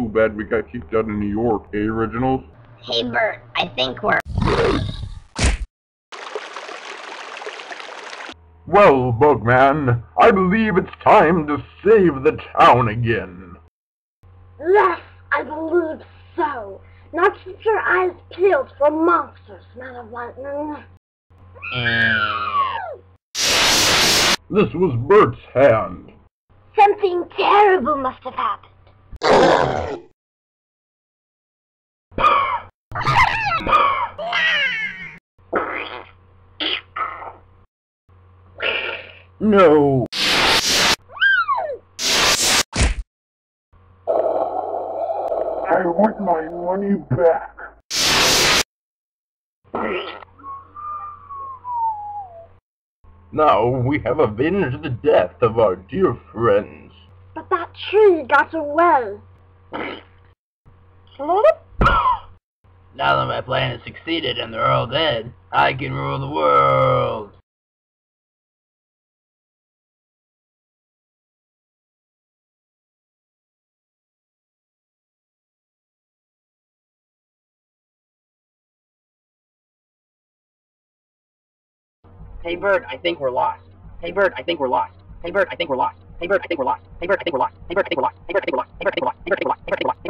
too bad we got kicked out of New York, eh, Reginald? Hey Bert, I think we're... Well, Bugman, I believe it's time to save the town again. Yes, I believe so. Not keep your eyes peeled for monsters, Man of Lightning. This was Bert's hand. Something terrible must have happened. No. I want my money back. Now we have avenged the death of our dear friends. But that tree got away. Now that my plan has succeeded and they're all dead, I can rule the world. Hey Bert, I think we're lost. Hey Bert, I think we're lost. Hey Bert, I think we're lost. Hey Bert, I think we're lost. Hey Bert, I think we're lost. Hey Bert, I think we're lost. Hey Bert, I think we're lost. Hey Bert, I think we're lost. Hey Bert, I think we're lost. Hey Bert, I think we're lost.